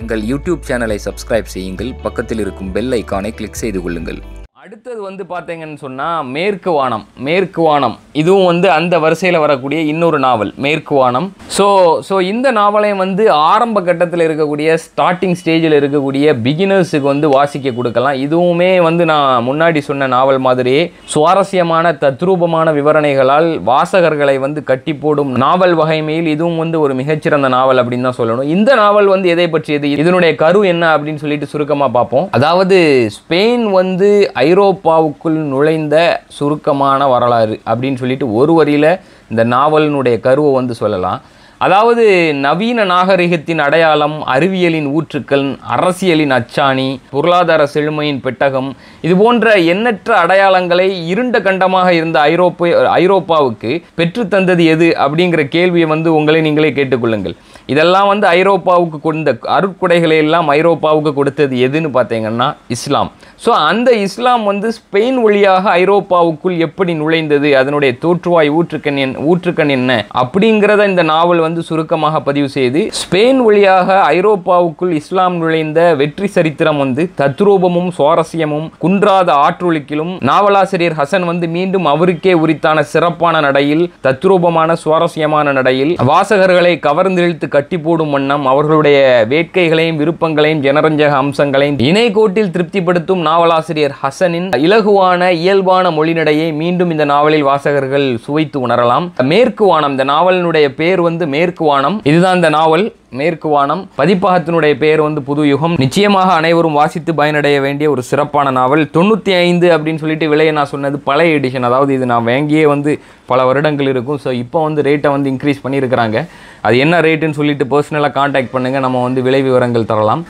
எங்கள் யூடியூப் சேனலை சப்ஸ்கிரைப் செய்யுங்கள். பக்கத்தில் இருக்கும் பெல் ஐக்கானை கிளிக் செய்து கொள்ளுங்கள். அடுத்தது வந்து பார்த்தீங்கன்னு சொன்னால் மேற்கு வானம் மேற்கு வானம். இதுவும் வந்து அந்த வரிசையில் வரக்கூடிய இன்னொரு நாவல் மேற்கு வானம். ஸோ ஸோ இந்த நாவலையும் வந்து ஆரம்ப கட்டத்தில் இருக்கக்கூடிய ஸ்டார்டிங் ஸ்டேஜில் இருக்கக்கூடிய பிகினர்ஸுக்கு வந்து வாசிக்க கொடுக்கலாம். இதுவுமே வந்து நான் முன்னாடி சொன்ன நாவல் மாதிரியே சுவாரஸ்யமான தத்ரூபமான விவரணைகளால் வாசகர்களை வந்து கட்டி போடும் நாவல் வகைமையில் இதுவும் வந்து ஒரு மிகச்சிறந்த நாவல் அப்படின்னு தான் சொல்லணும். இந்த நாவல் வந்து எதை பற்றியது? இதனுடைய கரு என்ன அப்படின்னு சொல்லிட்டு சுருக்கமாக பார்ப்போம். அதாவது ஸ்பெயின் வந்து ஐரோப்பாவுக்குள் நுழைந்த சுருக்கமான வரலாறு அப்படின்னு சொல்லிட்டு ஒரு வரியில் இந்த நாவலினுடைய கருவை வந்து சொல்லலாம். அதாவது நவீன நாகரிகத்தின் அடையாளம் அறிவியலின் ஊற்றுக்கள் அரசியலின் அச்சாணி பொருளாதார செழுமையின் பெட்டகம் இது போன்ற எண்ணற்ற அடையாளங்களை இருண்ட கண்டமாக இருந்த ஐரோப்பா ஐரோப்பாவுக்கு பெற்றுத்தந்தது எது அப்படிங்கிற கேள்வியை வந்து உங்களை நீங்களே கேட்டுக்கொள்ளுங்கள். இதெல்லாம் வந்து ஐரோப்பாவுக்கு கொடுத்த அருட்குடைகளை எல்லாம் ஐரோப்பாவுக்கு கொடுத்தது எதுன்னு பார்த்தீங்கன்னா இஸ்லாம். ஸோ அந்த இஸ்லாம் வந்து ஸ்பெயின் வழியாக ஐரோப்பாவுக்குள் எப்படி நுழைந்தது அதனுடைய தோற்றுவாய் ஊற்றுக்கண் என் ஊற்றுக்கண் என்ன அப்படிங்கிறத இந்த நாவல் வந்து சுருக்கமாக பதிவு செய்து ஸ்பெயின் வழியாக ஐரோப்பாவுக்குள் இஸ்லாம் நுழைந்த வெற்றி சரித்திரம் வந்து தத்ரூபமும் சுவாரஸ்யமும் குன்றாத ஆற்றொழுக்கிலும் நாவலாசிரியர் ஹசன் வந்து மீண்டும் அவருக்கே உரித்தான சிறப்பான நடையில் தத்ரூபமான சுவாரஸ்யமான நடையில் வாசகர்களை கவர்ந்திழுத்து கட்டி போடும் வண்ணம் அவர்களுடைய வேட்கைகளையும் விருப்பங்களையும் ஜனரஞ்சக அம்சங்களையும் இணை கோட்டில் திருப்திப்படுத்தும் நாவலாசிரியர் ஹசனின் இலகுவான இயல்பான மொழிநடையை மீண்டும் இந்த நாவலில் வாசகர்கள் சுவைத்து உணரலாம். மேற்கு வானம் இந்த நாவலினுடைய பேர் வந்து மேற்கு வானம். இதுதான் இந்த நாவல் மேற்கு வானம். பதிப்பகத்தினுடைய பெயர் வந்து புது யுகம். நிச்சயமாக அனைவரும் வாசித்து பயனடைய வேண்டிய ஒரு சிறப்பான நாவல். தொண்ணூற்றி ஐந்து அப்படின்னு சொல்லிட்டு விலையை நான் சொன்னது பழைய எடிஷன் அதாவது இது நான் வாங்கியே வந்து பல வருடங்கள் இருக்கும். ஸோ இப்போ வந்து ரேட்டை வந்து இன்க்ரீஸ் பண்ணியிருக்கிறாங்க. அது என்ன ரேட்டுன்னு சொல்லிட்டு பர்சனலாக காண்டாக்ட் பண்ணுங்கள் நம்ம வந்து விலை விவரங்கள் தரலாம்.